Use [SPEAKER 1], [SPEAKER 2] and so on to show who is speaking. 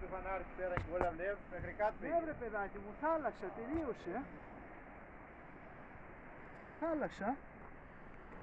[SPEAKER 1] του φανάρι πέρας και όλα βλέπεις μέχρι κάτω
[SPEAKER 2] Ναι βρε παιδάκι μου, θάλασσα, τελείωσε. Θάλασσα.